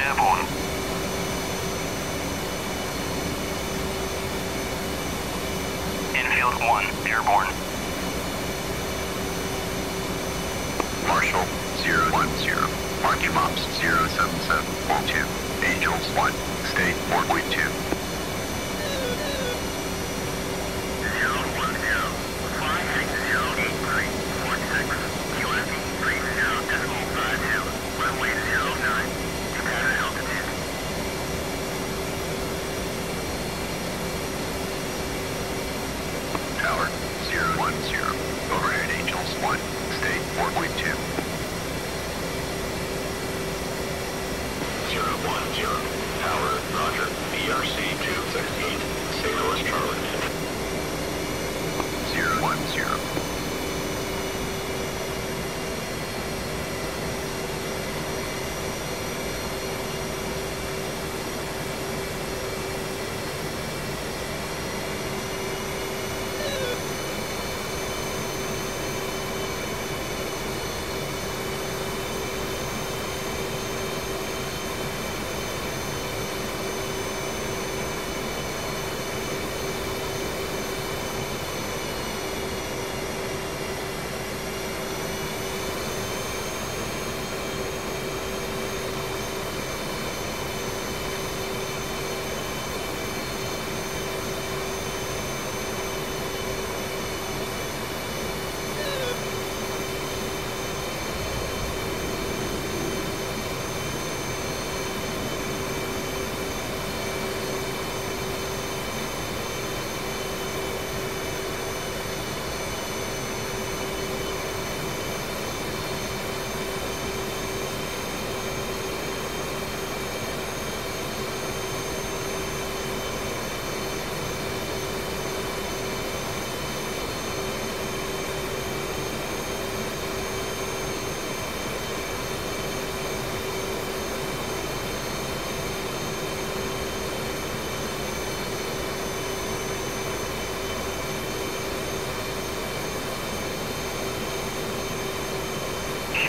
airborne. Enfield 1, airborne. Marshal 010, Monkey Mops 07742, Angels 1, State 4.2.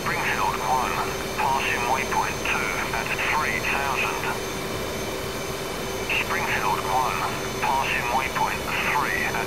Springfield 1, passing waypoint 2 at 3000. Springfield 1, passing waypoint 3 at